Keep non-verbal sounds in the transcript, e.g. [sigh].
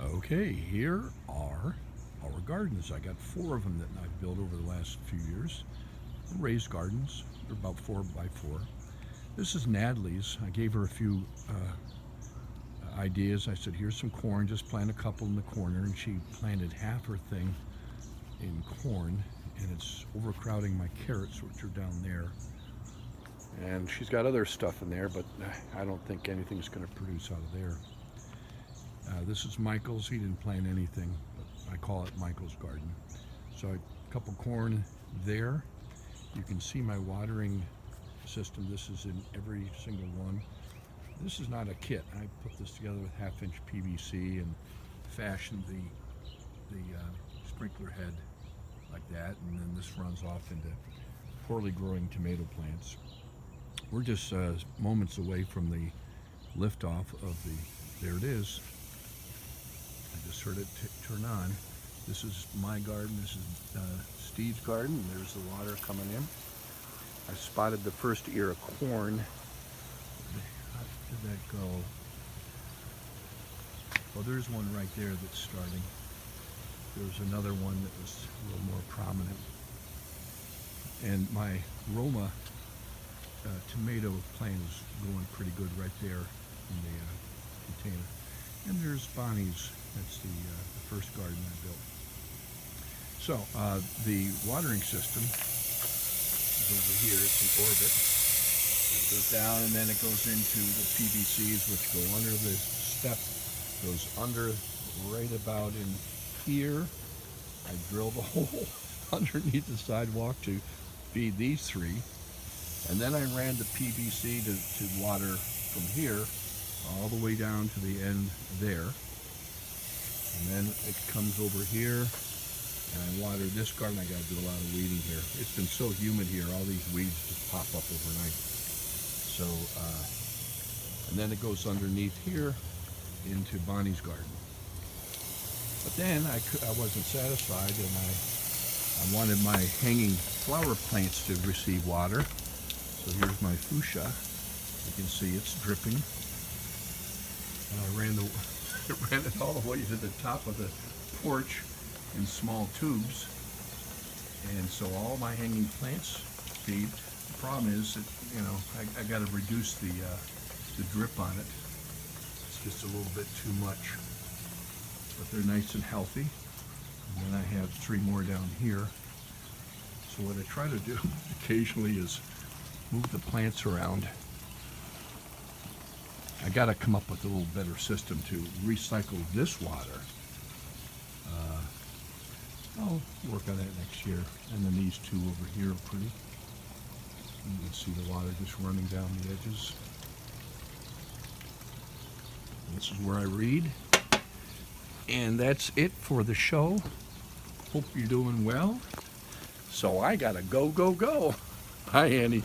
Okay, here are our gardens. I got four of them that I've built over the last few years. Raised gardens. They're about four by four. This is Natalie's. I gave her a few uh, ideas. I said, here's some corn. Just plant a couple in the corner. And she planted half her thing in corn. And it's overcrowding my carrots, which are down there. And she's got other stuff in there, but I don't think anything's going to produce out of there. Uh, this is Michael's. He didn't plant anything, but I call it Michael's garden. So a couple corn there. You can see my watering system. This is in every single one. This is not a kit. I put this together with half inch PVC and fashioned the, the uh, sprinkler head like that. And then this runs off into poorly growing tomato plants. We're just uh, moments away from the liftoff of the, there it is. I just heard it turn on. This is my garden. This is uh, Steve's garden. There's the water coming in. I spotted the first ear of corn. How did that go? Well, there's one right there that's starting. There's another one that was a little more prominent. And my Roma uh, tomato plant is going pretty good right there in the uh, container. And there's Bonnie's. That's the, uh, the first garden I built. So uh, the watering system is over here. It's an orbit. It goes down and then it goes into the PVCs which go under the step, goes under right about in here. I drilled a [laughs] hole underneath the sidewalk to feed these three. And then I ran the PVC to, to water from here all the way down to the end there. And then it comes over here and I water this garden. I got to do a lot of weeding here. It's been so humid here. All these weeds just pop up overnight. So, uh, and then it goes underneath here into Bonnie's garden. But then I, I wasn't satisfied and I, I wanted my hanging flower plants to receive water. So here's my fuchsia. You can see it's dripping. I ran the [laughs] ran it all the way to the top of the porch in small tubes. And so all my hanging plants feed. The problem is that, you know, I, I got to reduce the, uh, the drip on it. It's just a little bit too much. But they're nice and healthy. And then I have three more down here. So what I try to do [laughs] occasionally is move the plants around. I got to come up with a little better system to recycle this water uh, I'll work on that next year. And then these two over here are pretty. You can see the water just running down the edges. This is where I read. And that's it for the show. Hope you're doing well. So I gotta go, go, go. Hi, Annie.